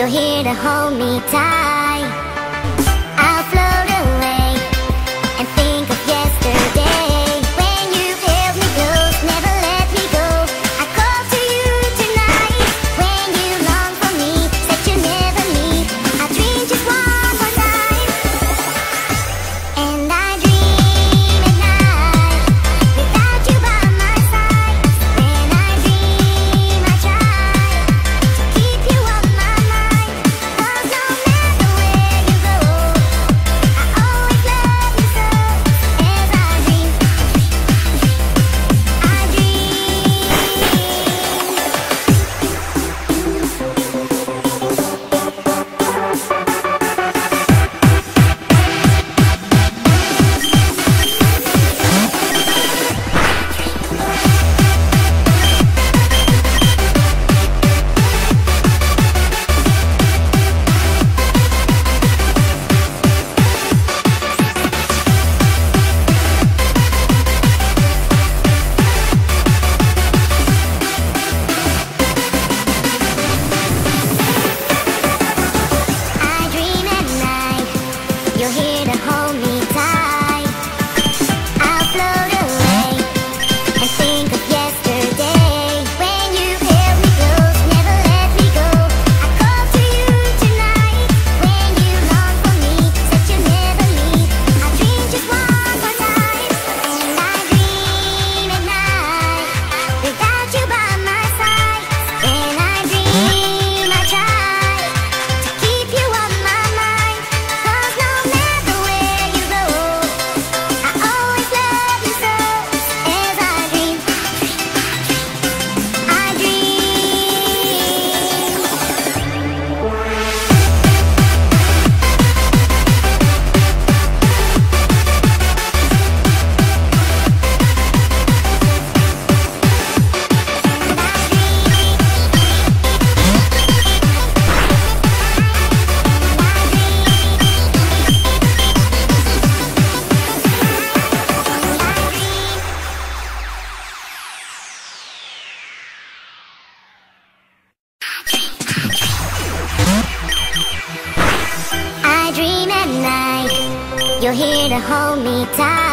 You're here to hold me tight. Hold me tight.